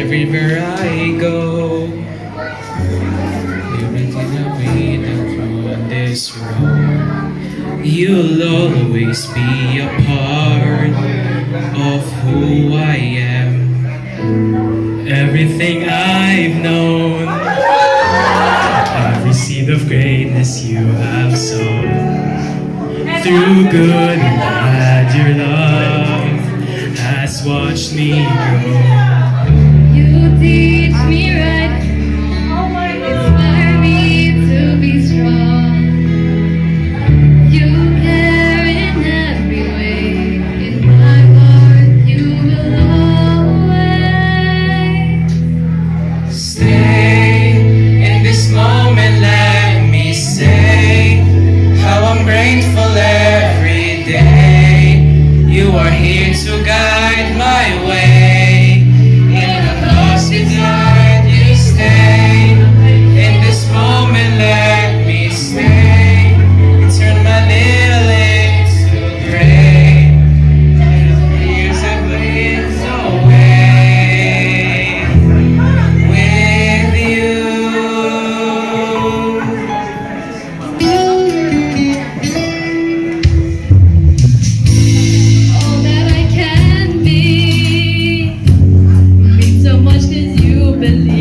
Everywhere I go, this you'll always be a part of Everything I've known, every seed of greatness you have sown. Through good and bad, your love has watched me grow.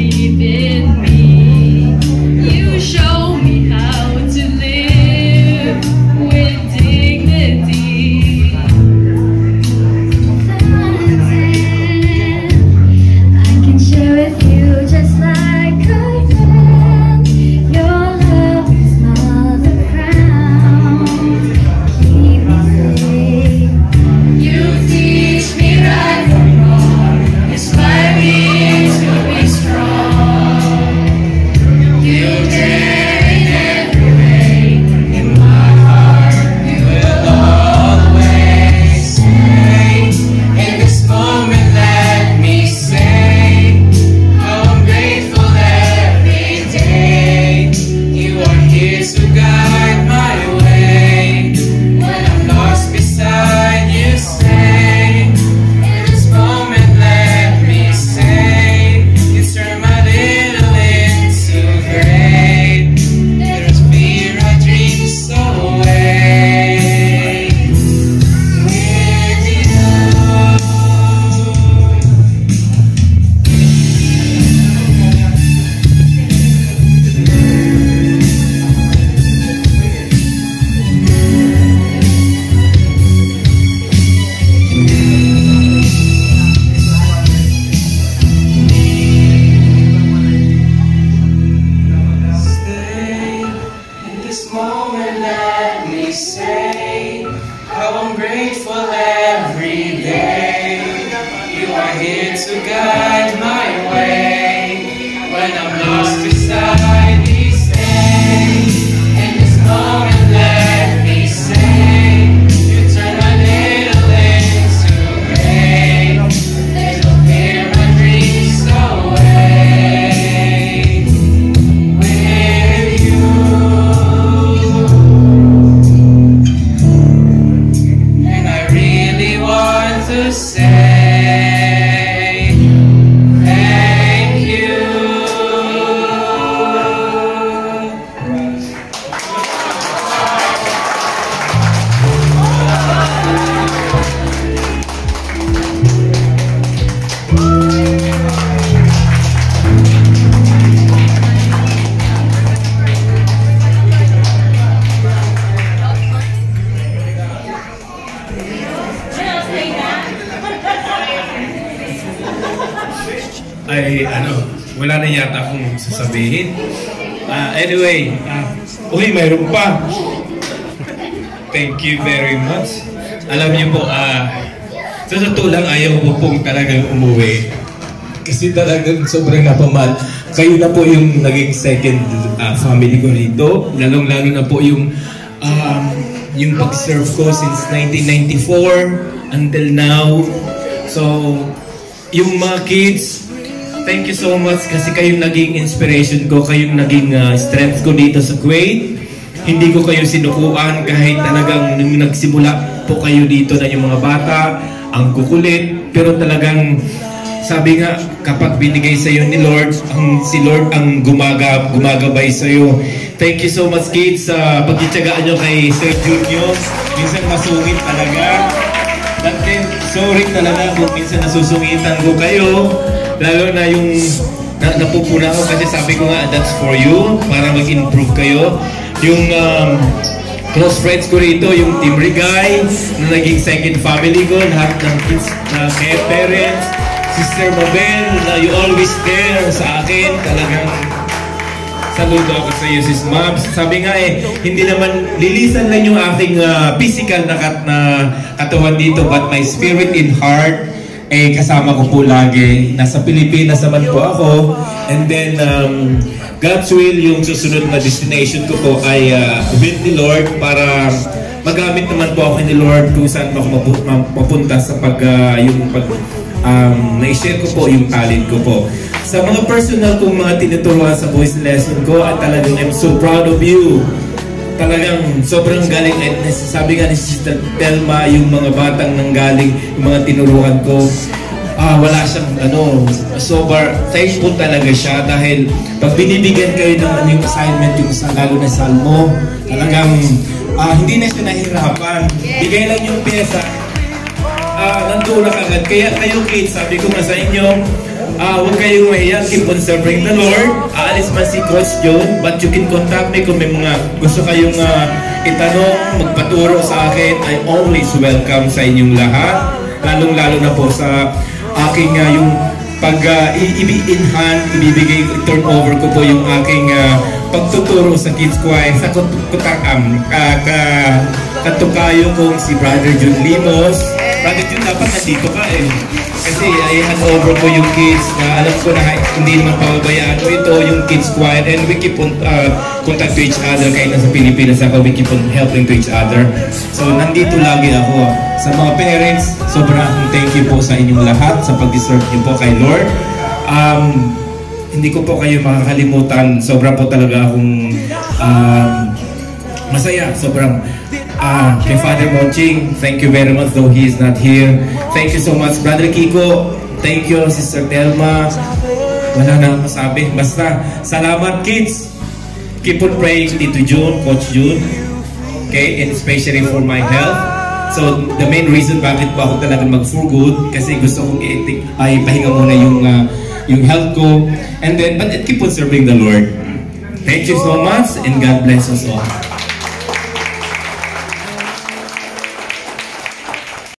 breathe say how I'm grateful every day. You are here to guide my way ay ano, wala na yata akong sasabihin. Ah, anyway, ah, uy, mayroon pa. Thank you very much. Alam niyo po, ah, sa totoo lang ayaw ko pong talagang umuwi. Kasi talagang sobrang napamahal. Kayo na po yung naging second ah, family ko rito. Lalong-lalo na po yung um, yung pag-serve ko since 1994 until now. So, yung mga kids, thank you so much kasi kayong naging inspiration ko, kayong naging ah, strength ko dito sa Kuwait. Hindi ko kayo sinukuan kahit talagang nung nagsimula po kayo dito na yung mga bata, ang kukulit, pero talagang sabi nga, kapag binigay sa iyo ni Lord, ang si Lord ang gumaga, gumagabay sa iyo. Thank you so much kids sa pagtitsagaan nyo kay Sir Junior. Minsan masungit talaga. Then, sorry talaga kung minsan nasusungitan ko kayo. Lalo na yung na, napupuna ko kasi sabi ko nga, that's for you, para mag-improve kayo. Yung um, close friends ko rito, yung Team Rigay, na naging second family ko, lahat ng kids na may parents, Sister Mabel, na you always there sa akin, talagang Saludo ako sa iyo, Sis Mabs. Sabi nga eh, hindi naman lilisan lang yung aking ah, physical na, kat na katawan dito, but my spirit and heart, eh kasama ko po lagi. Nasa Pilipinas naman po ako. And then, um, God's will, yung susunod na destination ko po ay uh, with the Lord para magamit naman po ako ni Lord kung saan ako mapu- ma- mapunta sa pag, ah, yung pag, um, na-share ko po yung talent ko po. Sa mga personal kong mga tinuturuan sa voice lesson ko, at talagang I'm so proud of you. Talagang sobrang galing. At nasasabi nga ni Sister Telma, yung mga batang nanggaling, yung mga tinuruan ko, ah, wala siyang ano, sober, thankful talaga siya dahil pag binibigyan kayo ng ano yung assignment, yung sa lalo na salmo, talagang ah, hindi na siya nahirapan. Bigay lang yung pyesa, ah, nandun na kagad. Kaya kayo kids, sabi ko nga sa inyo, ah, huwag kayong mahiya, keep on serving the Lord. Aalis man si Coach John, but you can contact me kung may mga gusto kayong ah, itanong, magpaturo sa akin. I always welcome sa inyong lahat. Lalong-lalo na po sa aking ah, yung pag uh, in hand, ibibigay, turn over ko po yung aking ah, pagtuturo sa kids choir sa kut kutakam uh, ka, katukayo kong si Brother Jun Limos. Brother Jun, dapat nandito ka eh. Kasi I hand over ko yung kids na alam ko na hindi naman pababayaan ko ito, yung kids choir and we keep on uh, contact to each other kahit nasa Pilipinas ako, we keep on helping to each other. So nandito lagi ako. Sa mga parents, sobrang thank you po sa inyong lahat sa pag-deserve niyo po kay Lord. Um, hindi ko po kayo makakalimutan. Sobra po talaga akong um, masaya. Sobrang ah kay Father Monching, thank you very much though he is not here. Thank you so much, Brother Kiko. Thank you, Sister Telma. Wala na masabi. Basta, salamat kids. Keep on praying Tito June, Coach June. Okay? And especially for my health. So, the main reason bakit po ako talaga mag-for good kasi gusto kong i- ay pahinga muna yung ah, yung health ko. And then, but keep on serving the Lord. Thank you so much and God bless us all.